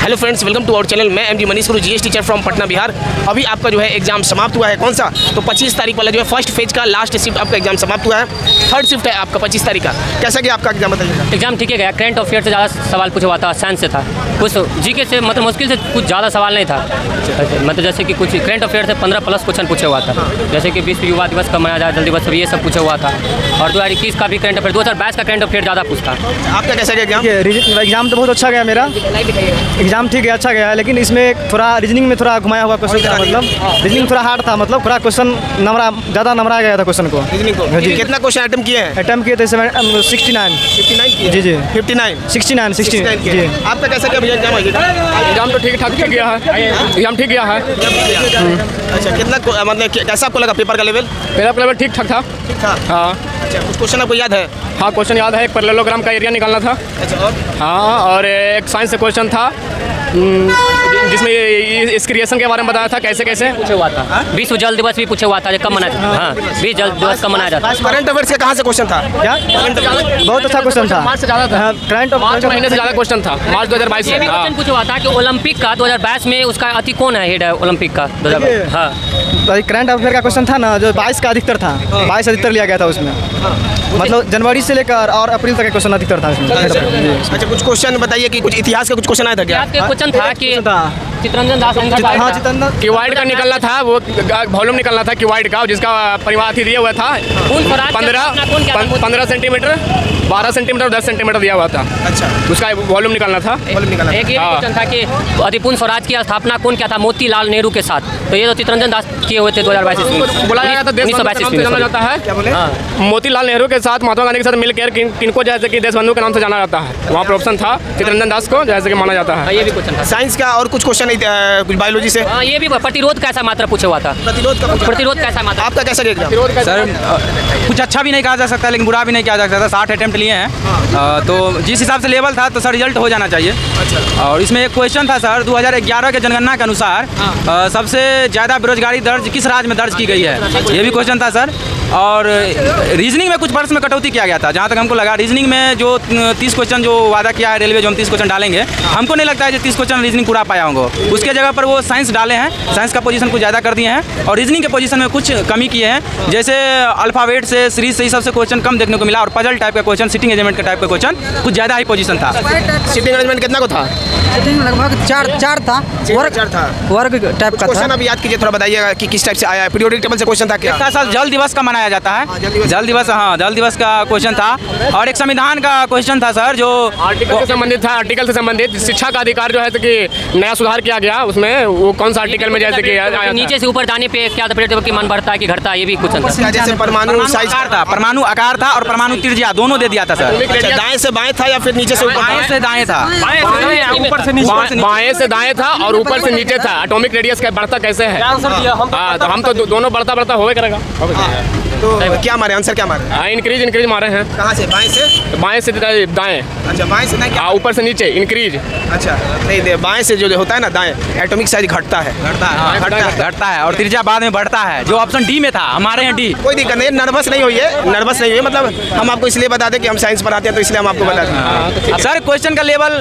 Hello friends welcome to our channel मैं M G Manish Guru ji teacher from Patna Bihar. अभी आपका जो है एग्ज़ाम समाप्त हुआ है कौन सा? तो 25 तारीख वाला जो है फ़र्स्ट फ़ेज़ का लास्ट शिफ्ट आपका एग्ज़ाम समाप्त हुआ है। थर्ड शिफ्ट है आपका 25 तारीख का। कैसा गया आपका एग्ज़ाम बताइएगा एग्ज़ाम ठीक है गया। करंट अफेयर से ज़्यादा सवाल पूछा हुआ था साइंस से था। कुछ जीके से मतलब मुश्किल से कुछ ज़्यादा सवाल नहीं था। मतलब जैसे कि कुछ करंट अफेयर से पंद्रह प्लस क्वेश्चन पूछे हुआ था। जैसे कि विश्व युवा दिवस कब मनाया जाए जल्दी दिवस ये सब पूछा हुआ था। और दो हज़ार इक्कीस का भी करंट अफेयर दो हज़ार बाईस का करंट अफेयर ज़्यादा पूछता आपका कैसा गया एग्ज़ाम तो बहुत अच्छा गया मेरा। एग्ज़ाम ठीक है अच्छा गया है लेकिन इसमें थोड़ा रीजनिंग में थोड़ा घुमाया हुआ क्वेश्चन था मतलब रीजनिंग थोड़ा हार्ड था मतलब थोड़ा क्वेश्चन नमरा ज़्यादा नंबरा गया था क्वेश्चन को। रीजनिंग को। जी। कितना क्वेश्चन अटेम्प्ट किए हैं? अटैम्प किए थे सेवन सिक्सटी नाइन 59 किए जी, जी। 59 सिक्सटी नाइन सिक्सटी 69 जी। आपका कैसा भैया एग्ज़ाम एग्ज़ाम तो ठीक ठाक ठीक गया है। एग्ज़ाम ठीक गया। है अच्छा कितना मतलब कैसा आपको लगा पेपर का लेवल मेरा लेवल ठीक ठाक था। ठीक था? हाँ। अच्छा कुछ क्वेश्चन आपको याद है? हाँ क्वेश्चन याद है। एक पैरेललोग्राम का एरिया निकालना था। अच्छा और? हाँ और एक साइंस से क्वेश्चन था। हम्म, जिसमें ये- ये- इस क्रिएशन के बारे में बताया था कैसे कैसे? पूछे हुआ था। विश्व जल दिवस भी पूछे हुआ था कब मनाया था? हाँ विश्व जल दिवस कब मनाया जाता है करंट अफेयर्स का कहाँ से क्वेश्चन था? क्या? बहुत अच्छा क्वेश्चन था। मार्च से ज़्यादा था। हाँ, करंट मार्च महीने से ज़्यादा क्वेश्चन था। मार्च दो हज़ार बाईस हाँ। क्वेश्चन पूछा हुआ था कि ओलंपिक का 2022 में उसका अति कौन है हेड है ओलंपिक का? 2022 हाँ। करंट अफेयर का क्वेश्चन था ना जो बाईस का अधिकतर था बाईस अधिकतर लिया गया था उसमें। मतलब जनवरी से लेकर और अप्रैल तक का क्वेश्चन अधिकतर था उसमें अच्छा कुछ क्वेश्चन बताइए कि कुछ इतिहास का कुछ क्वेश्चन आया था क्या? क्वेश्चन था कि चित्रंजन दास हाँ। क्यूवाइड का निकलना था वो वॉल्यूम निकलना था क्यूवाइड का जिसका परिवार दिया हुआ था। पंद्रह पंद्रह सेंटीमीटर बारह सेंटीमीटर दस सेंटीमीटर दिया हुआ था। अच्छा। उसका वॉल्यूम निकालना था। वॉल्यूम निकालना एक ये हाँ। क्वेश्चन था कि अधिपूर्ण स्वराज की स्थापना कौन किया था मोतीलाल नेहरू के साथ? तो ये तो चित्रंजन दास किए हुए थे 2022 ईस्वी में। बोला जाता था उन्नीस सौ बाईस में। जाना जाता है। क्या बोले? हाँ। मोतीलाल नेहरू के साथ महात्मा गांधी के साथ मिलकर किनको जैसे कि देशबंधु के नाम से जाना जाता है। वहाँ पर ऑप्शन था चित्रंजन दास को जैसे कि माना जाता हाँ, है ये भी क्वेश्चन था। साइंस का और कुछ क्वेश्चन कुछ बायोलॉजी से? हाँ ये भी प्रतिरोध कैसा मात्रा पूछा हुआ था? प्रतिरोध का प्रतिरोध कैसा मात्रा? आपका कैसा गया सर कुछ अच्छा भी नहीं कहा जा सकता लेकिन बुरा भी नहीं किया जा सकता साठ अटेम्प्ट लिए हैं। तो जिस हिसाब से लेवल था तो सर रिज़ल्ट हो जाना चाहिए। अच्छा। और इसमें एक क्वेश्चन था सर 2011 के जनगणना के अनुसार अ, सबसे ज़्यादा बेरोजगारी दर्ज किस राज्य में दर्ज की गई है? ये भी क्वेश्चन था सर। और रीजनिंग में कुछ प्रश्न में कटौती किया गया था। जहाँ तक हमको लगा रीजनिंग में जो तीस क्वेश्चन जो वादा किया है रेलवे जो हम तीस क्वेश्चन डालेंगे हमको नहीं लगता है जो तीस क्वेश्चन रीजनिंग पूरा पाया होंगे। उसके जगह पर वो साइंस डाले हैं। साइंस का पोजीशन कुछ ज़्यादा कर दिए हैं। और रीजनिंग के पोजीशन में कुछ कमी किए हैं। जैसे अल्फ़ावेट से सीरीज़ से ही सबसे क्वेश्चन कम देखने को मिला। और पजल टाइप का क्वेश्चन सिटिंग एजमेंट का टाइप का क्वेश्चन कुछ ज़्यादा ही पोजीशन था। सिटिंग अरेंजमेंट कितना को था? सेटिंग लगभग चार चार था। वर्ग चार था। वर्ग टाइप का क्वेश्चन अब याद कीजिए थोड़ा बताइएगा कि किस टाइप से आया है। पीरियोडिक टेबल से क्वेश्चन था क्या? था सर जल दिवस का मनाया जाता हाँ, जल दिवस। है जल दिवस हाँ जल दिवस का क्वेश्चन था। और एक संविधान का क्वेश्चन था सर जो आर्टिकल से संबंधित था आर्टिकल से संबंधित। शिक्षा का अधिकार जो है कि नया सुधार किया गया उसमें वो कौन सा आर्टिकल में जैसे कि नीचे से ऊपर जाने पे क्या की मान बढ़ता है कि घटता है ये भी क्वेश्चन था जैसे परमाणु साइज़ था परमाणु आकार था और परमाणु त्रिज्या दोनों दे दिया था सर। अच्छा दाएँ से बाएँ था या फिर नीचे से ऊपर बाएँ? से दाएँ था ऊपर से नीचे। बाएँ से दाएँ था और ऊपर से नीचे था। एटॉमिक रेडियस का बढ़ता कैसे है? हाँ तो हम तो दोनों बढ़ता बढ़ता होवे करेगा। तो क्या मारे? आंसर क्या मारे? हाँ इंक्रीज इंक्रीज मारे हैं। कहाँ से? बाएँ से? बाएँ से दाएँ अच्छा बाएँ से नहीं क्या? हाँ ऊपर से नीचे इंक्रीज अच्छा नहीं दे बाएँ से जो जो होता है ना दाएँ एटॉमिक साइज़ घटता है। घटता है घटता है। घटता है और त्रिज्या बाद में बढ़ता है जो ऑप्शन डी में था हमारे यहाँ डी कोई दिक्कत नहीं नर्वस नहीं होइए नर्वस नहीं होइए मतलब हम आपको इसलिए बता दें कि हम साइंस पढ़ाते हैं तो इसलिए हम आपको बता दें। सर क्वेश्चन का लेवल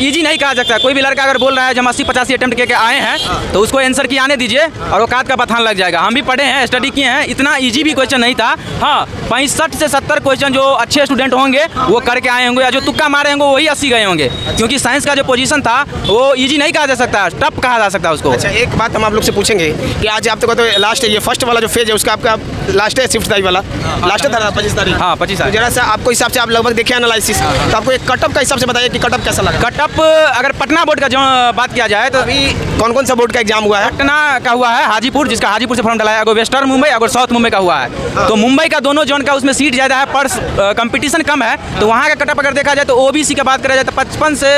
इजी नहीं कहा सकता। कोई भी लड़का अगर बोल रहा है जब अस्सी पचासी अटेम्प्ट करके आए हैं तो उसको आंसर की आने दीजिए और औकात का बथान लग जाएगा। हम भी पढ़े हैं स्टडी किए हैं इतना ईजी भी क्वेश्चन नहीं था। हाँ पैंसठ से सत्तर क्वेश्चन जो अच्छे स्टूडेंट होंगे वो करके आए होंगे या जो तुक्का मारे होंगे वही अस्सी गए होंगे। क्योंकि साइंस का जो पोजीशन था वो इजी नहीं कहा जा सकता टफ कहा जा सकता उसको। अच्छा एक बात हम आप लोग से पूछेंगे कि आज आप तो लास्ट है ये फ़र्स्ट वाला जो फ़ेज़ है उसका आपका लास्ट है शिफ्ट तारीख वाला। लास्ट है पच्चीस तारीख। हाँ, 25 तारीख। तो जरा सा आपको हिसाब से आप लगभग देखे एनालिसिस तो आपको एक कटअप का हिसाब से बताइए कि कटअप कैसा लगा? कटअप अगर पटना बोर्ड का जो बात किया जाए तो अभी कौन कौन सा बोर्ड का एग्ज़ाम हुआ है? पटना का हुआ है हाजीपुर जिसका हाजीपुर से फॉर्म डाला है। अगर वेस्टर्न मुंबई अगर साउथ मुंबई का हुआ है। तो मुंबई का दोनों जोन का उसमें सीट ज़्यादा है पर कंपटीशन कम है। तो वहाँ का कटअप अगर देखा जाए तो ओबीसी की बात करा जाए तो पचपन से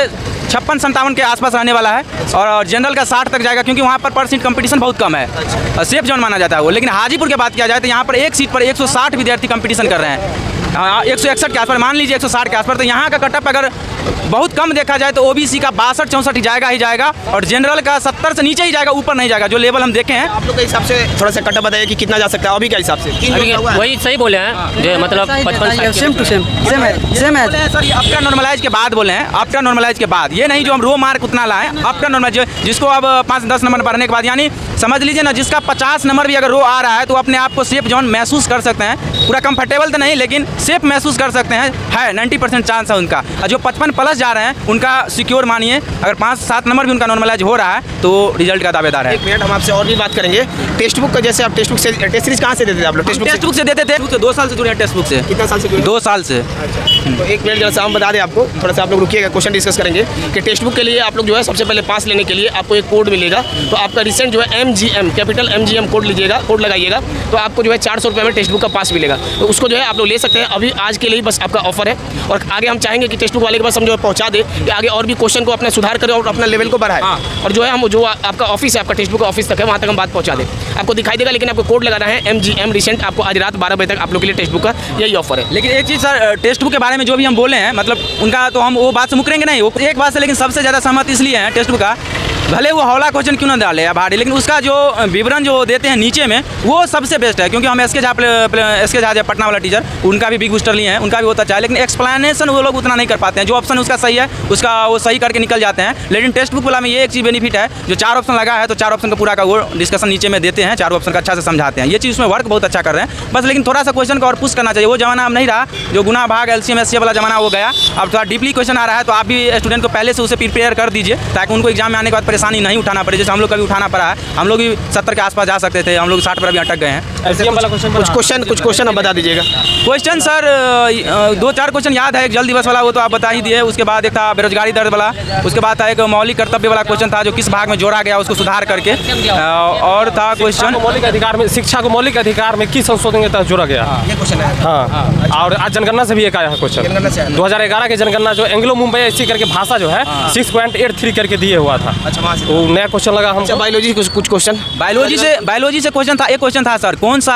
छप्पन संतावन के आसपास रहने वाला है। और जनरल का साठ तक जाएगा क्योंकि वहाँ पर पर सीट कंपटीशन बहुत कम है। सेफ़ जोन माना जाता है वो। लेकिन हाजीपुर की बात किया जाए तो यहाँ पर एक सीट पर 160 विद्यार्थी कंपटीशन कर रहे हैं। हाँ एक सौ इकसठ के आसपास मान लीजिए एक सौ साठ के आसपास तो यहाँ का कटअप अगर बहुत कम देखा जाए तो ओबीसी का बासठ चौंसठ ही जाएगा ही जाएगा और जनरल का सत्तर से नीचे ही जाएगा ऊपर नहीं जाएगा जो लेवल हम देखे हैं। आप लोग के हिसाब से थोड़ा सा कटा बताइए कि कितना जा सकता है अभी के हिसाब से। है। वही सही बोले हैं जो मतलब पचपन सेम टू सेम सेम है सेम है। बोले सर आफ्टर नॉर्मलाइज के बाद बोले हैं आफ्टर नॉर्मलाइज के बाद। ये नहीं जो हम रो मार्क उतना लाएँ आफ्टर नॉर्मलाइज जिसको अब पाँच दस नंबर बढ़ने के बाद यानी समझ लीजिए ना जिसका पचास नंबर भी अगर रो आ रहा है तो अपने आप को सेफ़ जोन महसूस कर सकते हैं। पूरा कंफर्टेबल तो नहीं लेकिन सेफ़ महसूस कर सकते हैं। है नाइन्टी परसेंट चांस है उनका। जो पचपन प्लस जा रहे हैं उनका सिक्योर मानिए अगर पाँच सात नंबर भी उनका नॉर्मलाइज हो रहा है तो रिज़ल्ट का दावेदार है। एक मिनट हम आपसे और भी बात करेंगे। टेक्स्ट बुक का जैसे आप टेक्स्ट बुक से टेस्ट सीरीज़ कहाँ से देते थे आप लोग? टेक्स्ट बुक बुक से देते थे। दो साल से जुड़े हैं टेक्स्ट बुक से। कितना साल से दो साल से। तो एक मिनट जरा सा हम बता दें आपको। थोड़ा सा आप लोग रुकिएगा क्वेश्चन डिस्कस करेंगे। कि टेक्स्ट बुक के लिए आप लोग जो है सबसे पहले पास लेने के लिए आपको एक कोड मिलेगा। तो आपका रिसेंट जो है M G M capital M G M code लीजिएगा कोड लगाइएगा। तो आपको जो है चार सौ रुपये में टेक्स्ट बुक का पास मिलेगा। तो उसको जो है आप लोग ले सकते हैं। अभी आज के लिए बस आपका ऑफ़र है। और आगे हम चाहेंगे कि टेक्स्ट बुक वाले के पास जो है पहुँचा दे कि आगे और भी क्वेश्चन को अपना सुधार करें और अपना लेवल को बढ़ाए। और जो है हम जो आपका ऑफ़िस है आपका टेक्स्ट बुक ऑफ़िस तक है वहाँ तक हम बात पहुँचा दें। आपको दिखाई देगा लेकिन आपको कोड लगाना है एम जी एम रिसेंट आपको आज रात बारह बजे तक आप लोग के लिए टेक्स्ट बुक का यही ऑफ़र है। लेकिन एक चीज़ सर टेक्स्ट बुक के बारे में जो भी हम बोले हैं मतलब उनका तो हम वो बात से मुकरेंगे नहीं। वो एक बात से लेकिन सबसे ज़्यादा सहमत इसलिए हैं टेक्स्ट बुक का भले वो हौला क्वेश्चन क्यों ना डाले या भारी, लेकिन उसका जो विवरण जो देते हैं नीचे में, वो सबसे बेस्ट है, क्योंकि हम एस के झा एस के झा पटना वाला टीचर उनका भी बिग बूस्टर लिए हैं, उनका भी बहुत अच्छा है लेकिन एक्सप्लेनेशन वो लोग उतना नहीं कर पाते हैं। जो ऑप्शन उसका सही है, उसका वो सही करके निकल जाते हैं। लेकिन टेक्स्ट बुक वाला में ये एक चीज़ बेनिफिट है, जो चार ऑप्शन लगा है तो चार ऑप्शन का पूरा का वो डिस्कशन नीचे में देते हैं, चार ऑप्शन का अच्छा से समझाते हैं। ये चीज़ उसमें वर्क बहुत अच्छा कर रहे हैं। बस लेकिन थोड़ा सा क्वेश्चन का और पुश करना चाहिए। वो जमाना अब नहीं रहा, जो गुना भाग एल सी वाला जमाना हो गया। अब थोड़ा डीपली क्वेश्चन आ रहा है तो आप भी स्टूडेंट को पहले से उसे प्रिपेयर कर दीजिए, ताकि उनको एग्ज़ाम में आने के बाद परेशानी नहीं उठाना पड़े। जैसे हम लोग कभी उठाना पड़ा है हम लोग भी सत्तर के आसपास जा सकते थे हम लोग साठ पर अभी अटक गए हैं। कुछ क्वेश्चन कुछ क्वेश्चन आप बता दीजिएगा। क्वेश्चन सर दो चार क्वेश्चन याद है एक जल दिवस वाला वो तो आप बता ही दिए। उसके बाद एक था बेरोजगारी दर्द वाला उसके बाद था एक मौलिक कर्तव्य वाला क्वेश्चन था जो किस भाग में जोड़ा गया उसको सुधार करके। और था क्वेश्चन मौलिक अधिकार में शिक्षा को मौलिक अधिकार में किस संशोधन के तहत जोड़ा गया? ये क्वेश्चन है। हाँ और आज जनगणना से भी एक आया है क्वेश्चन से आया। 2011 के जनगणना जो एंग्लो मुंबई ऐसी करके भाषा जो है सिक्स पॉइंट एट थ्री करके दिए हुआ था। अच्छा वहाँ से नया क्वेश्चन लगा अच्छा बायोलॉजी कुछ कुछ क्वेश्चन बायोलॉजी से बायोलॉजी से क्वेश्चन था एक क्वेश्चन था सर कौन सा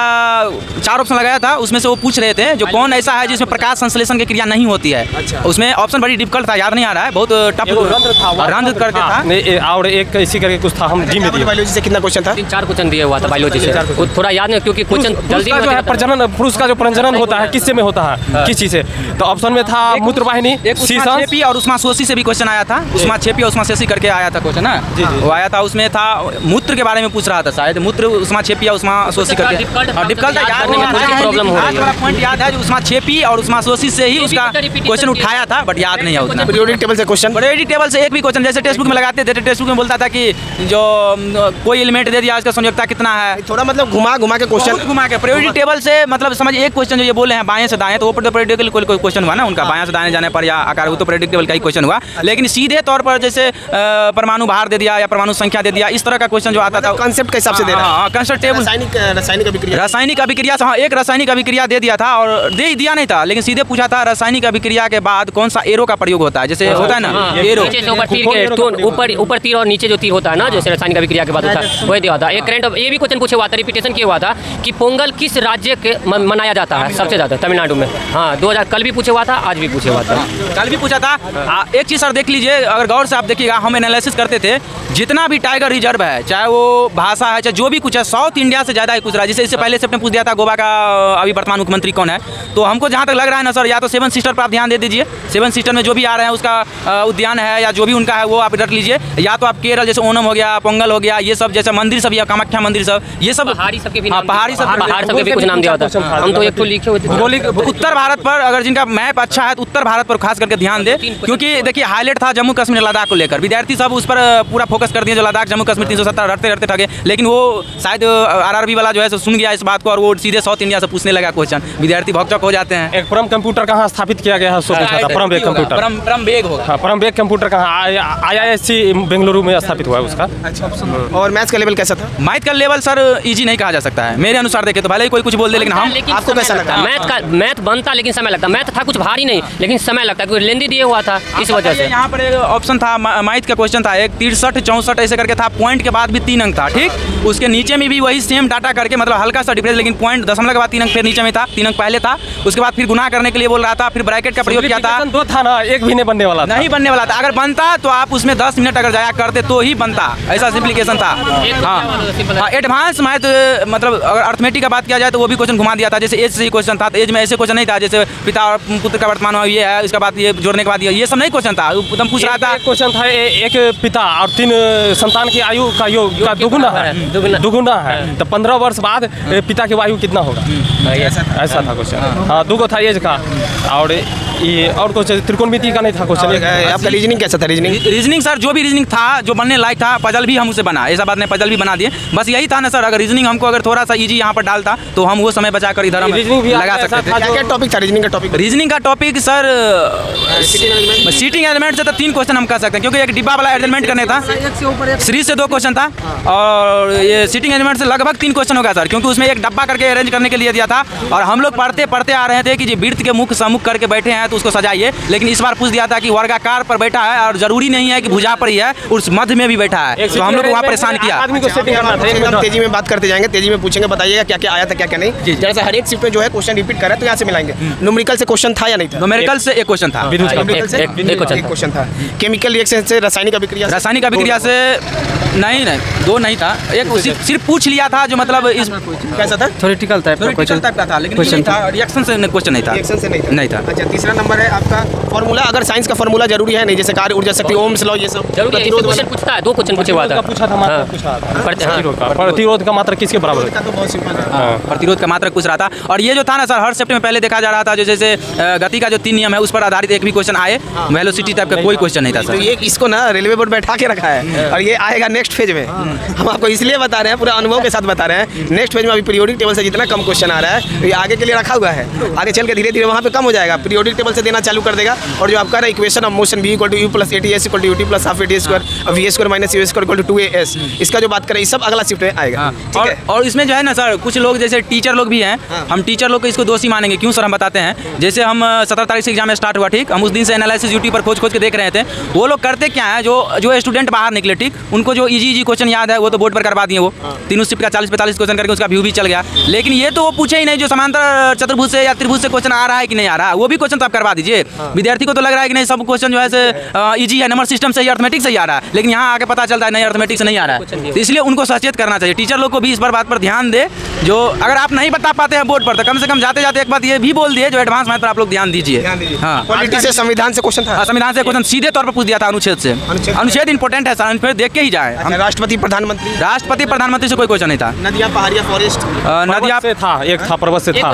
चार ऑप्शन लगाया था उसमें से वो पूछ रहे थे जो कौन ऐसा है जिसमें प्रकाश संश्लेषण की क्रिया नहीं होती है। उसमें ऑप्शन बड़ी डिफ़िकल्ट था याद नहीं आ रहा है बहुत टफ रंध्र था रंध्र करके हाँ, था। और एक इसी करके कुछ था हम जी में बायोलॉजी से कितना क्वेश्चन था? चार क्वेश्चन दिए हुआ था बायोलॉजी से। थोड़ा याद नहीं क्योंकि क्वेश्चन जल्दी जो है। प्रजनन पुरुष का जो प्रजनन होता है किससे में होता है? किस चीज़ से? तो ऑप्शन में था मूत्र वाहिनी एक उस्मा छेपी और उस्मा सोसी से भी क्वेश्चन आया था। उस्मा छेपी और उस्मा सोसी करके आया था क्वेश्चन ना वो आया था उसमें था मूत्र के बारे में पूछ रहा था शायद। मूत्र उस्मा छेपी या उस्मा सोसी करके। हाँ, था, याद नहीं रहा है। हो हाँ, रही है। पॉइंट याद है जो छेपी और उस्मा सोसी से ही उसका क्वेश्चन उठाया था बट याद नहीं है उतना। पीरियोडिक टेबल से क्वेश्चन पीरियोडिक टेबल से एक भी क्वेश्चन जैसे टेक्स्ट बुक में लगाते थे टेक्स्ट बुक में बोलता था कि जो कोई एलिमेंट दे दिया उसका संयोजकता कितना है। थोड़ा मतलब घुमा घुमा के क्वेश्चन घुमा के। पीरियोडिक टेबल से मतलब समझ एक क्वेश्चन जो ये बोले हैं बाएँ से दाएँ तो वो तो पीरियोडिक कोई क्वेश्चन हुआ ना उनका। बाएँ से दाएँ जाने पर या आकार वो तो पीरियोडिक टेबल का ही क्वेश्चन हुआ। लेकिन सीधे तौर पर जैसे परमाणु भार दे दिया या परमाणु संख्या दे दिया इस तरह का क्वेश्चन जो आता था। कंसेप्ट के हिसाब से दे रहा है। कंसेप्ट टेबल रासायनिक रासायनिक अभिक्रिया। रासायनिक अभिक्रिया से हाँ एक रासायनिक अभिक्रिया दे दिया था और दे दिया नहीं था लेकिन सीधे पूछा था रासायनिक अभिक्रिया के बाद कौन सा एरो का प्रयोग होता है? जैसे होता है ना हाँ, एरो। ऊपर तीर तो ऊपर ऊपर तीर और नीचे जो तीर होता है ना जैसे रासायनिक अभिक्रिया के बाद होता है वही दिया था। एक करंट ये भी क्वेश्चन पूछे हुआ था रिपीटेशन किया हुआ था कि पोंगल किस राज्य के मनाया जाता है सबसे ज़्यादा तमिलनाडु में। हाँ दो कल भी पूछे हुआ था आज भी पूछे हुआ था। कल भी पूछा था। एक चीज़ सर देख लीजिए अगर गौर से आप देखिएगा हम एनालिसिस करते थे जितना भी टाइगर रिज़र्व है चाहे वो भाषा है चाहे जो भी कुछ है साउथ इंडिया से ज़्यादा ही कुछ रहा है। जैसे इससे पहले से आपने पूछ दिया था गोवा का अभी वर्तमान मुख्यमंत्री कौन है? तो हमको जहाँ तक लग रहा है ना सर या तो सेवन सिस्टर पर आप ध्यान दे दीजिए। सेवन सिस्टर में जो भी आ रहे हैं उसका उद्यान है या जो भी उनका है वो आप रख लीजिए। या तो आप केरल जैसे ओनम हो गया पोंगल हो गया ये सब जैसे मंदिर सब या कामाख्या मंदिर सब ये सब पहाड़ी सबके भी हाँ, पहाड़ी सब पहाड़ सबके भी कुछ नाम दिया होता। हम तो एक तो लिखे हुए उत्तर भारत पर अगर जिनका मैप अच्छा है तो उत्तर भारत पर खास करके ध्यान दे। क्योंकि देखिए हाईलाइट था जम्मू कश्मीर लद्दाख को लेकर। विद्यार्थी सब उस पर पूरा फोकस कर दिए जो लद्दाख जम्मू कश्मीर तीन सौ सत्तर रटते रटते ठगे। लेकिन वो शायद आरआरबी वाला जो है सुन गया इस बात को और वो सीधे साउथ इंडिया से पूछने लगा क्वेश्चन विद्यार्थी भौचक हो जाते हैं। एक परम कंप्यूटर कहाँ स्थापित किया गया है सो पूछा था? परम वेग कंप्यूटर परम परम वेग होगा हाँ परम वेग कंप्यूटर कहाँ? आई आई एस सी बेंगलुरु में स्थापित हुआ है उसका। और मैथ्स का लेवल कैसा था? मैथ का लेवल सर इजी नहीं कहा जा सकता है। मेरे अनुसार देखे तो भले ही कोई कुछ बोल दे लेकिन हम आपको कैसा लगता लगा? मैथ का मैथ बनता लेकिन समय लगता। मैथ था कुछ भारी नहीं लेकिन समय लगता क्योंकि लेंदी दिए हुआ था इस वजह से। यहाँ पर एक ऑप्शन था मैथ का क्वेश्चन था एक तीर तिरसठ चौंसठ ऐसे करके था। पॉइंट के बाद भी तीन अंक था ठीक? उसके नीचे में भी वही सेम डाटा करके मतलब हल्का सा डिफरेंस लेकिन पॉइंट दशमलव के बाद तीन अंक फिर नीचे में था तीन अंक पहले था। उसके बाद फिर गुना करने के लिए बोल रहा था फिर ब्रैकेट का प्रयोग किया था। दो था ना एक भी नहीं बनने वाला था। नहीं बनने वाला था। अगर बनता तो आप उसमें दस मिनट अगर जाया करते तो ही बनता। ऐसा सिंप्लीकेशन था। हाँ। हाँ एडवांस मैथ मतलब अगर अर्थमेटिक का बात किया जाए तो वो भी क्वेश्चन घुमा दिया था। जैसे एज से ही क्वेश्चन था तो एज में ऐसे क्वेश्चन नहीं था जैसे पिता और पुत्र का वर्तमान ये है इसका बाद ये जोड़ने के बाद ये सब नहीं क्वेश्चन था। एकदम पूछ रहा था। एक क्वेश्चन था एक पिता और तीन संतान की आयु का योग का दुगुना है? दुगुना। दुगुना है। तो पंद्रह वर्ष बाद पिता की आयु कितना होगा? ऐसा था। क्वेश्चन हाँ। दुगो था एज का। और ये और कुछ त्रिकोणमिति का नहीं था क्वेश्चन आपका रीजनिंग कैसा था? रीजनिंग रीजनिंग सर जो भी रीजनिंग था जो बनने लायक था पजल भी हम उसे बना। ऐसा बात नहीं पजल भी बना दिए। बस यही था ना सर अगर रीजनिंग हमको अगर थोड़ा सा इजी यहाँ पर डालता तो हम वो समय बचा कर इधर हम रीजनिंग भी लगा सकते थे। क्या क्या टॉपिक था? रीजनिंग का टॉपिक रीजनिंग का टॉपिक सर सीटिंग एलिमेंट से तो तीन क्वेश्चन हम कर सकते हैं क्योंकि एक डिब्बा वाला एलिमेंट करने था। एक से ऊपर एक सीरीज़ से दो क्वेश्चन था। और ये सीटिंग एलिमेंट से लगभग तीन क्वेश्चन होगा सर क्योंकि उसमें एक डब्बा करके अरेंज करने के लिए दिया था। और हम लोग पढ़ते पढ़ते आ रहे थे कि जी वृत्त के मुख सम्मुख करके बैठे हैं तो उसको सजाइए। लेकिन इस बार पूछ दिया था कि वर्गाकार पर बैठा है और ज़रूरी नहीं है कि भुजा पर ही है उस मध्य में भी बैठा है। तो हम लोग वहाँ परेशान किया। आदमी को सेटिंग करना था एक तेज़ी में बात करते जाएँगे तेज़ी में पूछेंगे बताइएगा क्या क्या आया था क्या क्या नहीं जैसे हर एक शिफ्ट में जो है क्वेश्चन रिपीट कर रहे हैं तो यहाँ से मिलाएँगे। न्यूमेरिकल से क्वेश्चन था या नहीं था? न्यूमेरिकल से एक क्वेश्चन था। एक क्वेश्चन क्वेश्चन था। केमिकल रिएक्शन से रासायनिक अभिक्रिया से? रासायनिक अभिक्रिया से नहीं नहीं दो नहीं था। एक सिर्फ़ सिर्फ़ पूछ लिया था जो मतलब इस कैसा था? थ्योरेटिकल टाइप का क्वेश्चन टाइप का था लेकिन क्वेश्चन था। रिएक्शन से क्वेश्चन नहीं था। रिएक्शन से नहीं था। नहीं था। अच्छा तीसरा नंबर है आपका फॉर्मूला अगर साइंस का फॉर्मूला ज़रूरी है नहीं जैसे कार्य ऊर्जा शक्ति ओम्स लॉ ये सब प्रतिरोध क्वेश्चन पूछता है दो क्वेश्चन पूछे हुआ था। का पूछा था हाँ। पूछा था। हाँ। प्रतिरोध का। मात्रा किसके बराबर? है का तो है हाँ, प्रतिरोध का मात्रक पूछ रहा था। और ये जो था ना सर हर शिफ्ट में पहले देखा जा रहा था जो जैसे गति का जो तीन नियम है उस पर आधारित एक भी क्वेश्चन आए। वेलोसिटी टाइप का कोई क्वेश्चन नहीं था तो सर। ये इसको ना रेलवे बोर्ड बैठा के रखा है। और ये आएगा नेक्स्ट फ़ेज़ में। हम आपको इसलिए बता रहे हैं पूरा अनुभव के साथ बता रहे हैं। नेक्स्ट फ़ेज़ में अभी पीरियोडिक टेबल से जितना कम क्वेश्चन आ रहा है ये आगे के लिए रखा हुआ है। आगे चल के धीरे धीरे वहाँ पे कम हो जाएगा। पीरियोडिक टेबल से देना चालू कर देगा। और जो आपका equation of motion v equal to u plus a t s equal to u t plus half a t square v square minus u square equal to two a s इसका जो बात करें सब अगला शिफ्ट में आएगा। हाँ, ठीक और है? और इसमें जो है ना सर कुछ लोग जैसे टीचर लोग भी हैं। हम टीचर लोग को इसको दोषी मानेंगे। क्यों सर हम बताते हैं। जैसे हम सत्रह तारीख से एग्ज़ाम स्टार्ट हुआ ठीक? हम उस दिन से एनालिसिस यूट्यूब पर खोज खोज के देख रहे थे। वो लोग करते क्या है? जो जो स्टूडेंट बाहर निकले ठीक? उनको जो इजी इजी क्वेश्चन याद है वो तो बोर्ड पर करवा दिए वो। तीनों शिफ्ट का चालीस पैंतालीस क्वेश्चन करके उसका व्यू भी चल गया। लेकिन ये तो वो पूछे ही नहीं जो समांतर चतुर्भुज से या त्रिभुज से क्वेश्चन आ रहा है कि नहीं आ रहा वो भी क्वेश्चन तो आप करवा दीजिए। विद्यार्थी को तो लग रहा है कि नहीं सब क्वेश्चन जो है से इजी है नंबर सिस्टम से ही अर्थमेटिक से ही आ रहा है। लेकिन यहाँ आके पता चलता है नहीं अर्थमेटिक से नहीं आ रहा है। तो इसलिए उनको सचेत करना चाहिए। टीचर लोग को भी इस पर बात पर ध्यान दे जो अगर आप नहीं बता पाते हैं बोर्ड पर तो कम से कम जाते जाते एक बात ये भी बोल दिए जो एडवांस मैथ पर आप लोग ध्यान दीजिए। हाँ। संविधान से क्वेश्चन था। हाँ, संविधान से क्वेश्चन सीधे तौर पर पूछ दिया था अनुच्छेद से। अनुच्छेद- अनुच्छेद इंपॉर्टेंट है सर अनुच्छेद देख के ही जाए। अच्छा, राष्ट्रपति प्रधानमंत्री? राष्ट्रपति प्रधानमंत्री से कोई क्वेश्चन नहीं था। नदियाँ पहाड़ियाँ फॉरेस्ट नदिया से था एक था पर्वत से था।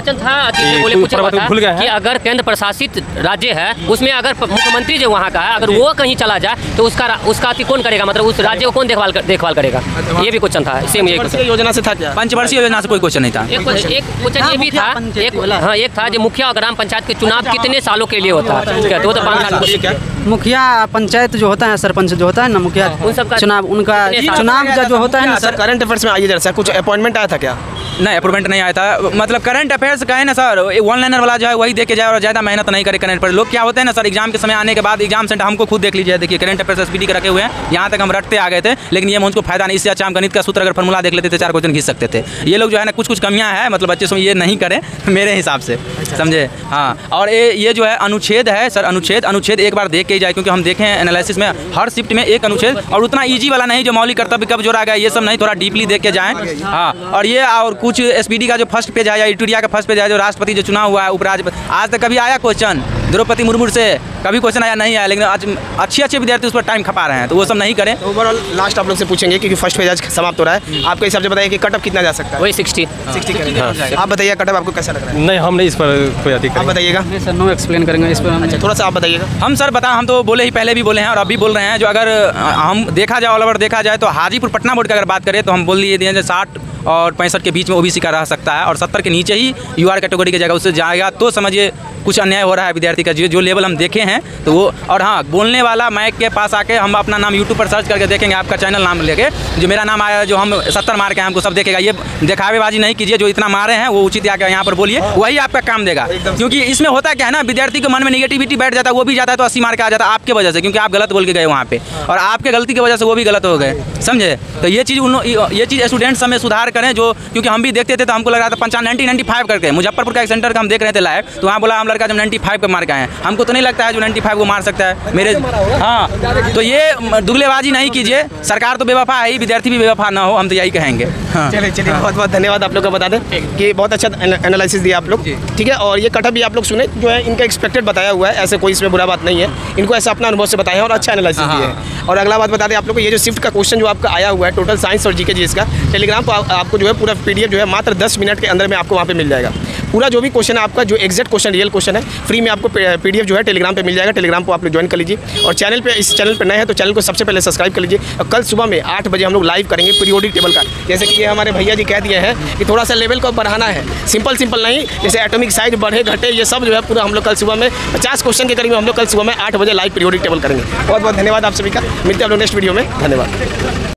भूल हैं? कि अगर केंद्र प्रशासित राज्य है उसमें अगर मुख्यमंत्री जो वहाँ का है अगर वो कहीं चला जाए तो उसका उसका अति कौन करेगा? मतलब उस राज्य को कौन देखभाल देखभाल करेगा? ये भी क्वेश्चन था सेम ये योजना से था क्या? पंचवर्षीय योजना से कोई क्वेश्चन नहीं था। एक क्वेश्चन एक क्वेश्चन हाँ, ये भी मुखिया था एक हाँ एक था जो मुखिया और ग्राम पंचायत के चुनाव कितने सालों के लिए होता है? है, दो तो पाँच साल मुखिया पंचायत जो होता है सरपंच जो होता है ना मुखिया उन सबका चुनाव उनका चुनाव जो- होता है ना सर करंट अफेयर्स में आइए जरा सर कुछ अपॉइंटमेंट आया था क्या? नहीं अप्रूवमेंट नहीं आया था। मतलब करंट अफेयर्स का है ना सर वन लाइनर वाला जो है वही देख के जाए और ज़्यादा मेहनत नहीं करे करंट पर। लोग क्या होते हैं ना सर एग्ज़ाम के समय आने के बाद एग्ज़ाम सेंटर हमको खुद देख लीजिए। देखिए करंट अफेयर्स एसपीडी के रखे हुए हैं यहाँ तक हम रटते आ गए थे लेकिन ये मुझको फ़ायदा नहीं। इससे अच्छा हम गणित का सूत्र अगर फॉर्मूला देख लेते थे चार क्वेश्चन घिस सकते थे। ये लोग जो है ना कुछ कुछ कमियाँ हैं मतलब बच्चे समय ये नहीं करें मेरे हिसाब से समझे? हाँ और ये ये जो है अनुच्छेद है सर अनुच्छेद अनुच्छेद एक बार देख के ही जाए, क्योंकि हम देखें एनालिसिस में हर शिफ्ट में एक अनुच्छेद और उतना ईजी वाला नहीं, जो मौलिक कर्तव्य कब जोड़ा गया, ये सब नहीं, थोड़ा डीपली देख के जाए। हाँ और ये और कुछ एसपीडी का जो फ़र्स्ट पेज है या इटूरिया का फ़र्स्ट पेज है जो राष्ट्रपति जो चुना हुआ है उपराष्ट्रपति आज तक कभी आया क्वेश्चन द्रौपदी मुर्मू से कभी क्वेश्चन आया नहीं आया लेकिन आज अच्छे अच्छे विद्यार्थी उस पर टाइम खपा रहे हैं तो वो सब नहीं करें। ओवरऑल लास्ट आप लोग से पूछेंगे क्योंकि फ़र्स्ट फ़ेज़ आज समाप्त हो रहा है। आपके हिसाब से बताइए कि कटअप कितना जा सकता है? वही सिक्सटी सिक्सटी आप बताइए कटअप आपको कैसा लग रहा है? नहीं हम नहीं इस पर कोई अधिक आप बताइएगा। सर नो एक्सप्लेन करेंगे इस पर अच्छा थोड़ा सा आप बताइएगा। हम सर बता हम तो बोले ही पहले भी बोले हैं और अभी बोल रहे हैं जो अगर हम देखा जाए ऑल ओवर देखा जाए तो हाजीपुर पटना बोर्ड की अगर बात करें तो हम बोल दिए दिए साठ और पैंसठ के बीच में ओबीसी का रह सकता है और सत्तर के नीचे ही यूआर कैटेगरी की जगह उससे जाएगा। तो समझिए कुछ अन्याय हो रहा है विद्यार्थी का जो जो लेवल हम देखे हैं तो वो और हाँ बोलने वाला माइक के पास आके हम अपना नाम यूट्यूब पर सर्च करके देखेंगे आपका चैनल नाम लेके। जो मेरा नाम आया जो हम सत्तर मार के हमको सब देखेगा। ये दिखावेबाजी नहीं कीजिए जो इतना मारे हैं वो उचित आके यहाँ पर बोलिए वही आपका काम देगा। क्योंकि इसमें होता क्या है ना विद्यार्थी के मन में निगेटिविटी बैठ जाता है वो भी जाता है तो अस्सी मार के आ जाता है आपके वजह से क्योंकि आप गलत बोल के गए वहाँ पे। और आपके गलती की वजह से वो भी गलत हो गए समझे? तो ये चीज़ उन ये चीज़ स्टूडेंट्स हमें सुधार करें जो क्योंकि हम भी देखते थे तो हमको लग रहा था पंचान नाइनटी नाइन्टी फाइव करके। मुजफ्फरपुर का एक सेंटर का हम देख रहे थे लाइव तो वहाँ बोला हम लड़का जब नाइन्टी फाइव का मार के आए हैं। हमको तो नहीं लगता है जो नाइन्टी फाइव को मार सकता है। मेरे हाँ तो ये दुगलेबाजी नहीं कीजिए। सरकार तो बेवफा है ही विद्यार्थी भी बेवफा ना हो हम तो यही कहेंगे। हाँ। चलिए चलिए बहुत बहुत धन्यवाद आप लोग का बता दें कि बहुत अच्छा एनालिसिस दिया आप लोग। ठीक है और ये कटा भी आप लोग सुने जो है इनका एक्सपेक्टेड बताया हुआ है ऐसे कोई इसमें बुरा बात नहीं है। इनको ऐसा अपना अनुभव से बताया और अच्छा एनालिसिस दिया है। और अगला बात बता दें आप लोग को ये जो शिफ्ट का क्वेश्चन जो आपका आया हुआ है टोटल साइंस और जीके जी इसका टेलीग्राम पर आप- आपको जो है पूरा पीडीएफ जो है मात्र दस मिनट के अंदर में आपको वहाँ पर मिल जाएगा। पूरा जो भी क्वेश्चन है आपका, जो एग्जैक्ट क्वेश्चन रियल क्वेश्चन है फ्री में आपको पीडीएफ जो है टेलीग्राम पे मिल जाएगा। टेलीग्राम को आप लोग ज्वाइन कर लीजिए। और चैनल पे, इस चैनल पे नए हैं तो चैनल को सबसे पहले सब्सक्राइब कर लीजिए। और कल सुबह में आठ बजे हम लोग लाइव करेंगे पीरियोडिक टेबल का। जैसे कि ये हमारे भैया जी कह दिए हैं कि थोड़ा सा लेवल को बढ़ाना है। सिंपल सिंपल नहीं। जैसे एटॉमिक साइज़ बढ़े, घटे, ये सब जो है पूरा हम लोग कल सुबह में पचास क्वेश्चन के करीब हम लोग कल सुबह में आठ बजे लाइव पीरियोडिक टेबल करेंगे। बहुत बहुत धन्यवाद आप सभी का। मिलते हैं हम लोग नेक्स्ट वीडियो में। धन्यवाद।